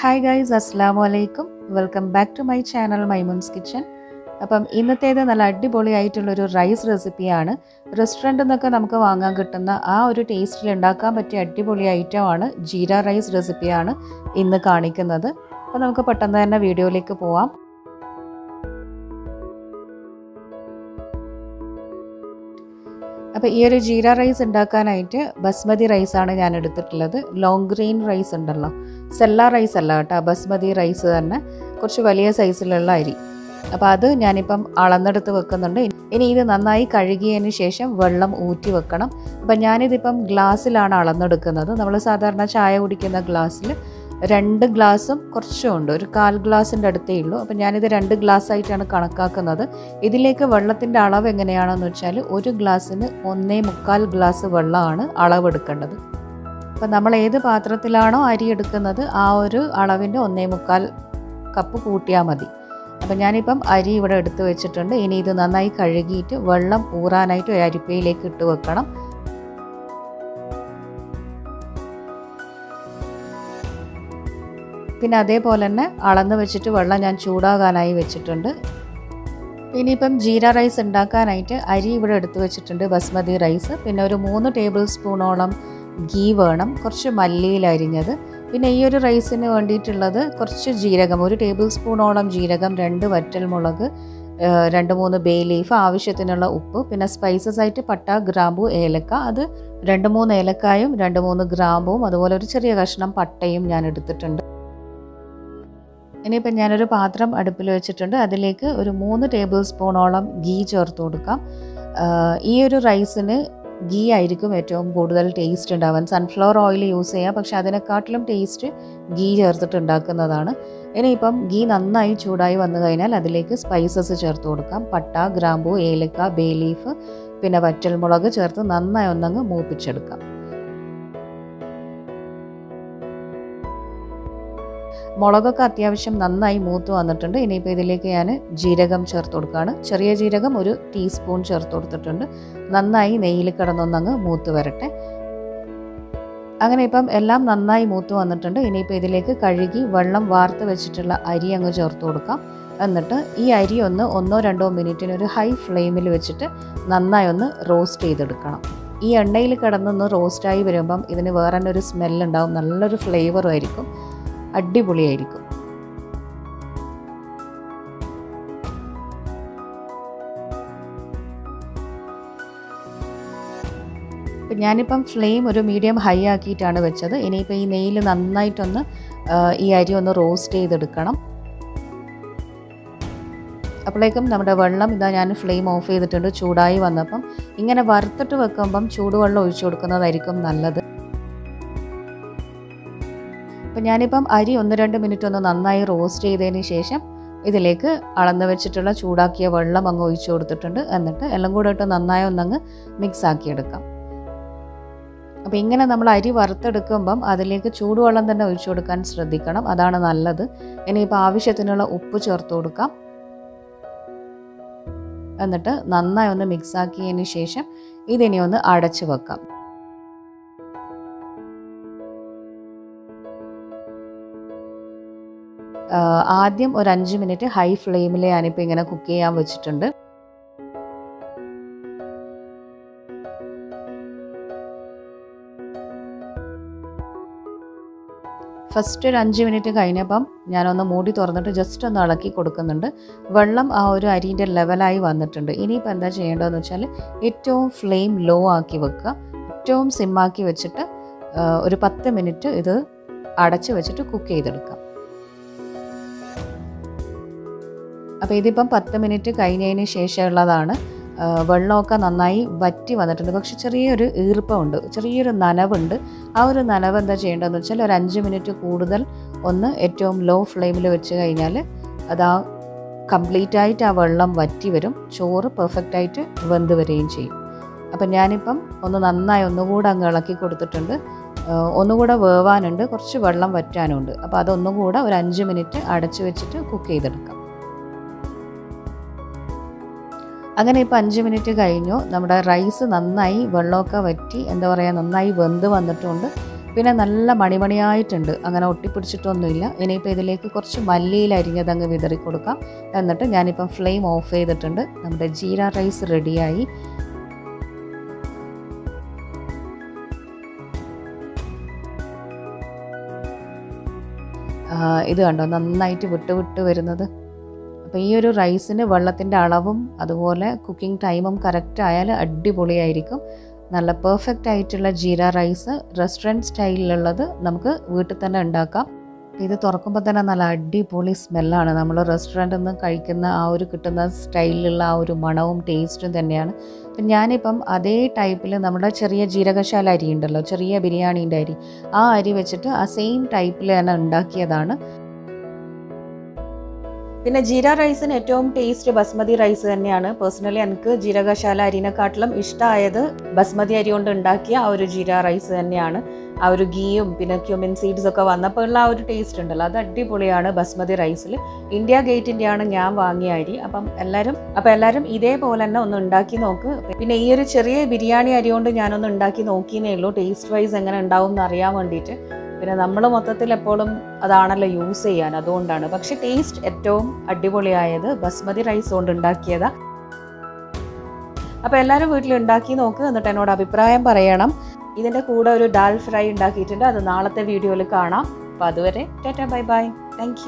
Hi guys അസ്സാം വലൈക്കും welcome back to my channel Maimun's kitchen അപ്പം ഇന്നത്തേത് നല്ല അടിപൊളിയായിട്ടുള്ളൊരു റൈസ് റെസിപ്പിയാണ് റെസ്റ്റോറന്റിൽ നിന്നൊക്കെ നമുക്ക് വാങ്ങാൻ കിട്ടുന്ന ആ ഒരു ടേസ്റ്റിൽ ഉണ്ടാക്കാൻ പറ്റിയ അടിപൊളി ഐറ്റമാണ് ജീര റൈസ് റെസിപ്പിയാണ് ഇന്ന് കാണിക്കുന്നത്. അപ്പോൾ നമുക്ക് പെട്ടെന്ന് തന്നെ വീഡിയോയിലേക്ക് പോവാം. അപ്പോൾ ഈ ഒരു ജീര റൈസ് ഉണ്ടാക്കാനായിട്ട് ബസ്മതി റൈസാണ് ഞാൻ എടുത്തിട്ടുള്ളത്. ലോങ് ഗ്രെയിൻ റൈസ് ഉണ്ടല്ലോ. സെല്ല റൈസ് അല്ല കേട്ടോ. ബസ്മതി റൈസ് തന്നെ. കുറച്ച് വലിയ സൈസിലുള്ള അരി. അപ്പോൾ അത് ഞാനിപ്പം അളന്നെടുത്ത് വെക്കുന്നുണ്ട്. ഇനി ഇത് നന്നായി കഴുകിയതിന് ശേഷം വെള്ളം ഊറ്റി വെക്കണം. അപ്പം ഞാനിതിപ്പം ഗ്ലാസ്സിലാണ് അളന്നെടുക്കുന്നത്. നമ്മൾ സാധാരണ ചായ കുടിക്കുന്ന ഗ്ലാസ്സിൽ രണ്ട് ഗ്ലാസും കുറച്ചും ഉണ്ട്. ഒരു കാൽ ഗ്ലാസിന്റെ അടുത്തേ ഉള്ളൂ. അപ്പം ഞാനിത് രണ്ട് ഗ്ലാസ് ആയിട്ടാണ് കണക്കാക്കുന്നത്. ഇതിലേക്ക് വെള്ളത്തിന്റെ അളവ് എങ്ങനെയാണെന്ന് വെച്ചാൽ ഒരു ഗ്ലാസ്സിന് ഒന്നേ മുക്കാൽ ഗ്ലാസ് വെള്ളമാണ് അളവെടുക്കേണ്ടത്. അപ്പം നമ്മൾ ഏത് പാത്രത്തിലാണോ അരി എടുക്കുന്നത് ആ ഒരു അളവിന്റെ ഒന്നേ മുക്കാൽ കപ്പ് കൂട്ടിയാൽ മതി. അപ്പം ഞാനിപ്പം അരി ഇവിടെ എടുത്ത് വെച്ചിട്ടുണ്ട്. ഇനി ഇത് നന്നായി കഴുകിയിട്ട് വെള്ളം ഊറാനായിട്ട് അരിപ്പയിലേക്ക് ഇട്ട് വെക്കണം. പിന്നെ അതേപോലെ തന്നെ അളന്ന് വെച്ചിട്ട് വെള്ളം ഞാൻ ചൂടാകാനായി വെച്ചിട്ടുണ്ട്. ഇനിയിപ്പം ജീര റൈസ് ഉണ്ടാക്കാനായിട്ട് അരി ഇവിടെ എടുത്ത് വെച്ചിട്ടുണ്ട് ബസ്മതി റൈസ്. പിന്നെ ഒരു മൂന്ന് ടേബിൾ സ്പൂണോളം ഗീ വേണം കുറച്ച് മല്ലിയിൽ അരിഞ്ഞത്. പിന്നെ ഈ ഒരു റൈസിന് വേണ്ടിയിട്ടുള്ളത് കുറച്ച് ജീരകം ഒരു ടേബിൾ സ്പൂണോളം ജീരകം രണ്ട് വറ്റൽമുളക് രണ്ട് മൂന്ന് ബേ ലീഫ് ആവശ്യത്തിനുള്ള ഉപ്പ് പിന്നെ സ്പൈസസ് ആയിട്ട് പട്ട ഗ്രാമ്പു ഏലക്ക. അത് രണ്ട് മൂന്ന് ഏലക്കായും രണ്ട് മൂന്ന് ഗ്രാമ്പും അതുപോലെ ഒരു ചെറിയ കഷ്ണം പട്ടയും ഞാൻ എടുത്തിട്ടുണ്ട്. ഇനിയിപ്പം ഞാനൊരു പാത്രം അടുപ്പിൽ വെച്ചിട്ടുണ്ട്. അതിലേക്ക് ഒരു മൂന്ന് ടേബിൾ സ്പൂണോളം ഗീ ചേർത്ത് കൊടുക്കാം. ഈ ഒരു റൈസിന് ഗീ ആയിരിക്കും ഏറ്റവും കൂടുതൽ ടേസ്റ്റ് ഉണ്ടാവാൻ. സൺഫ്ലവർ ഓയിൽ യൂസ് ചെയ്യാം. പക്ഷെ അതിനെക്കാട്ടിലും ടേസ്റ്റ് ഗീ ചേർത്തിട്ട് ഉണ്ടാക്കുന്നതാണ്. ഇനിയിപ്പം ഗീ നന്നായി ചൂടായി വന്നു കഴിഞ്ഞാൽ അതിലേക്ക് സ്പൈസസ് ചേർത്ത് കൊടുക്കാം. പട്ട ഗ്രാമ്പൂ ഏലക്ക ബേ ലീഫ് പിന്നെ വറ്റൽമുളക് ചേർത്ത് നന്നായി ഒന്നങ്ങ് മൂപ്പിച്ചെടുക്കാം. മുളകൊക്കെ അത്യാവശ്യം നന്നായി മൂത്ത് വന്നിട്ടുണ്ട്. ഇനിയിപ്പോൾ ഇതിലേക്ക് ഞാൻ ജീരകം ചേർത്ത് കൊടുക്കുകയാണ്. ചെറിയ ജീരകം ഒരു ടീസ്പൂൺ ചേർത്ത് കൊടുത്തിട്ടുണ്ട്. നന്നായി നെയ്യിൽ കിടന്നൊന്നങ്ങ് മൂത്ത് വരട്ടെ. അങ്ങനെ ഇപ്പം എല്ലാം നന്നായി മൂത്ത് വന്നിട്ടുണ്ട്. ഇനിയിപ്പോൾ ഇതിലേക്ക് കഴുകി വെള്ളം വാർത്ത് വെച്ചിട്ടുള്ള അരി അങ്ങ് ചേർത്ത് കൊടുക്കാം. എന്നിട്ട് ഈ അരി ഒന്ന് ഒന്നോ രണ്ടോ മിനിറ്റിന് ഒരു ഹൈ ഫ്ലെയിമിൽ വെച്ചിട്ട് നന്നായി ഒന്ന് റോസ്റ്റ് ചെയ്തെടുക്കണം. ഈ എണ്ണയിൽ കിടന്നൊന്ന് റോസ്റ്റായി വരുമ്പം ഇതിന് വേറെ തന്നെ ഒരു സ്മെല്ലുണ്ടാവും നല്ലൊരു ഫ്ലേവറും ആയിരിക്കും. അടിപൊളിയായിരിക്കും. ഞാനിപ്പം ഫ്ലെയിം ഒരു മീഡിയം ഹൈ ആക്കിയിട്ടാണ് വെച്ചത്. ഇനിയിപ്പോൾ ഈ നെയ്യിൽ നന്നായിട്ടൊന്ന് ഈ അരി ഒന്ന് റോസ്റ്റ് ചെയ്തെടുക്കണം. അപ്പോഴേക്കും നമ്മുടെ വെള്ളം ഇതാ ഞാൻ ഫ്ലെയിം ഓഫ് ചെയ്തിട്ടുണ്ട് ചൂടായി വന്നപ്പം. ഇങ്ങനെ വറുത്തിട്ട് വെക്കുമ്പം ചൂടുവെള്ളം ഒഴിച്ചു കൊടുക്കുന്നതായിരിക്കും നല്ലത്. ഞാനിപ്പം അരി ഒന്ന് രണ്ട് മിനിറ്റ് ഒന്ന് നന്നായി റോസ്റ്റ് ചെയ്തതിന് ശേഷം ഇതിലേക്ക് അളന്ന് വെച്ചിട്ടുള്ള ചൂടാക്കിയ വെള്ളം അങ്ങ് ഒഴിച്ചു കൊടുത്തിട്ടുണ്ട്. എന്നിട്ട് എല്ലാം കൂടെ ഇട്ട് നന്നായി ഒന്നങ്ങ് മിക്സ് ആക്കിയെടുക്കാം അപ്പോൾ ഇങ്ങനെ നമ്മൾ അരി വറുത്തെടുക്കുമ്പം അതിലേക്ക് ചൂടുവെള്ളം തന്നെ ഒഴിച്ചു കൊടുക്കാൻ ശ്രദ്ധിക്കണം. അതാണ് നല്ലത്. ഇനിയിപ്പോൾ ആവശ്യത്തിനുള്ള ഉപ്പ് ചേർത്ത് കൊടുക്കാം. എന്നിട്ട് നന്നായി ഒന്ന് മിക്സ് ആക്കിയതിന് ശേഷം ഇതിനി ഒന്ന് അടച്ചു വെക്കാം. ആദ്യം ഒരു അഞ്ച് മിനിറ്റ് ഹൈ ഫ്ലെയിമിൽ ഞാനിപ്പോൾ ഇങ്ങനെ കുക്ക് ചെയ്യാൻ വെച്ചിട്ടുണ്ട്. ഫസ്റ്റ് ഒരു അഞ്ച് മിനിറ്റ് കഴിഞ്ഞപ്പം ഞാനൊന്ന് മൂടി തുറന്നിട്ട് ജസ്റ്റ് ഒന്ന് ഇളക്കി കൊടുക്കുന്നുണ്ട്. വെള്ളം ആ ഒരു അരിന്റെ ലെവലായി വന്നിട്ടുണ്ട്. ഇനിയിപ്പോൾ എന്താ ചെയ്യേണ്ടതെന്ന് വെച്ചാൽ ഏറ്റവും ഫ്ലെയിം ലോ ആക്കി വെക്കുക. ഏറ്റവും സിമ്മാക്കി വെച്ചിട്ട് ഒരു പത്ത് മിനിറ്റ് ഇത് അടച്ച് വെച്ചിട്ട് കുക്ക് ചെയ്തെടുക്കാം. അപ്പോൾ ഇതിപ്പം പത്ത് മിനിറ്റ് കഴിഞ്ഞതിന് ശേഷമുള്ളതാണ്. വെള്ളമൊക്കെ നന്നായി വറ്റി വന്നിട്ടുണ്ട്. പക്ഷെ ചെറിയൊരു ഈർപ്പമുണ്ട്. ചെറിയൊരു നനവുണ്ട്. ആ ഒരു നനവ് എന്താ ചെയ്യേണ്ടതെന്ന് വെച്ചാൽ ഒരു അഞ്ച് മിനിറ്റ് കൂടുതൽ ഒന്ന് ഏറ്റവും ലോ ഫ്ലെയിമിൽ വെച്ച് കഴിഞ്ഞാൽ അത് ആ കംപ്ലീറ്റ് ആയിട്ട് ആ വെള്ളം വറ്റി വരും. ചോറ് പെർഫെക്റ്റായിട്ട് വെന്ത് വരികയും ചെയ്യും. അപ്പം ഞാനിപ്പം ഒന്ന് നന്നായി ഒന്നുകൂടെ അങ്ങ് ഇളക്കി കൊടുത്തിട്ടുണ്ട്. ഒന്നുകൂടെ വേവാനുണ്ട്. കുറച്ച് വെള്ളം വറ്റാനുണ്ട്. അപ്പോൾ അതൊന്നുകൂടെ ഒരു അഞ്ച് മിനിറ്റ് അടച്ചു വെച്ചിട്ട് കുക്ക് ചെയ്തെടുക്കാം. അങ്ങനെ ഇപ്പോൾ അഞ്ച് മിനിറ്റ് കഴിഞ്ഞു. നമ്മുടെ റൈസ് നന്നായി വെള്ളമൊക്കെ വറ്റി എന്താ പറയുക നന്നായി വെന്ത് വന്നിട്ടുണ്ട്. പിന്നെ നല്ല മണിമണിയായിട്ടുണ്ട്. അങ്ങനെ ഒട്ടിപ്പിടിച്ചിട്ടൊന്നുമില്ല. ഇനിയിപ്പോൾ ഇതിലേക്ക് കുറച്ച് മല്ലിയിൽ അരിഞ്ഞത് അങ്ങ് വിതറി കൊടുക്കാം എന്നിട്ട് ഞാനിപ്പം ഫ്ലെയിം ഓഫ് ചെയ്തിട്ടുണ്ട്. നമ്മുടെ ജീര റൈസ് റെഡിയായി. ഇത് കണ്ടോ? നന്നായിട്ട് വിട്ട് വിട്ട് വരുന്നത്. അപ്പോൾ ഈ ഒരു റൈസിന് വെള്ളത്തിന്റെ അളവും അതുപോലെ കുക്കിംഗ് ടൈമും കറക്റ്റ് ആയാൽ അടിപൊളിയായിരിക്കും. നല്ല പെർഫെക്റ്റ് ആയിട്ടുള്ള ജീര റൈസ് റെസ്റ്റോറന്റ് സ്റ്റൈലിലുള്ളത് നമുക്ക് വീട്ടിൽ തന്നെ ഉണ്ടാക്കാം. ഇത് തുറക്കുമ്പോൾ തന്നെ നല്ല അടിപൊളി സ്മെല്ലാണ്. നമ്മൾ റെസ്റ്റോറന്റിൽ നിന്ന് കഴിക്കുന്ന ആ ഒരു കിട്ടുന്ന സ്റ്റൈലിലുള്ള ആ ഒരു മണവും ടേസ്റ്റും തന്നെയാണ്. അപ്പം ഞാനിപ്പം അതേ ടൈപ്പിൽ നമ്മുടെ ചെറിയ ജീരകശാല അരി ഉണ്ടല്ലോ ചെറിയ ബിരിയാണീന്റെ അരി ആ അരി വെച്ചിട്ട് ആ സെയിം ടൈപ്പിൽ തന്നെ ഉണ്ടാക്കിയതാണ്. പിന്നെ ജീര റൈസിന് ഏറ്റവും ടേസ്റ്റ് ബസ്മതി റൈസ് തന്നെയാണ്. പേഴ്സണലി എനിക്ക് ജീരകശാല അരിനെക്കാട്ടിലും ഇഷ്ടമായത് ബസ്മതി അരി കൊണ്ട് ഉണ്ടാക്കിയ ആ ഒരു ജീര റൈസ് തന്നെയാണ്. ആ ഒരു ഗീയും പിന്നെ ക്യൂമിൻ സീഡ്സ് ഒക്കെ വന്നപ്പോൾ ഉള്ള ആ ഒരു ടേസ്റ്റ് ഉണ്ടല്ലോ അത് അടിപൊളിയാണ് ബസ്മതി റൈസിൽ ഇന്ത്യ ഗേറ്റിന്റെയാണ് ഞാൻ വാങ്ങിയ അരി. അപ്പം എല്ലാവരും അപ്പം എല്ലാവരും ഇതേപോലെ തന്നെ ഒന്ന് ഉണ്ടാക്കി നോക്ക്. പിന്നെ ഈ ഒരു ചെറിയ ബിരിയാണി അരി കൊണ്ട് ഞാനൊന്ന് ഉണ്ടാക്കി നോക്കിയെന്നേ ഉള്ളൂ ടേസ്റ്റ് വൈസ് എങ്ങനെ ഉണ്ടാവും എന്ന് അറിയാൻ വേണ്ടിയിട്ട്. പിന്നെ നമ്മൾ മൊത്തത്തിൽ എപ്പോഴും അതാണല്ലോ യൂസ് ചെയ്യാൻ അതുകൊണ്ടാണ്. പക്ഷെ ടേസ്റ്റ് ഏറ്റവും അടിപൊളിയായത് ബസ്മതി റൈസ് കൊണ്ട് ഉണ്ടാക്കിയതാ. അപ്പോൾ എല്ലാവരും വീട്ടിൽ ഉണ്ടാക്കി നോക്ക് എന്നിട്ട് എന്നോട് അഭിപ്രായം പറയണം. ഇതിന്റെ കൂടെ ഒരു ഡാൽ ഫ്രൈ ഉണ്ടാക്കിയിട്ടുണ്ട് അത് നാളത്തെ വീഡിയോയിൽ കാണാം. അപ്പോൾ അതുവരെ ടാറ്റ ബൈ ബൈ. താങ്ക്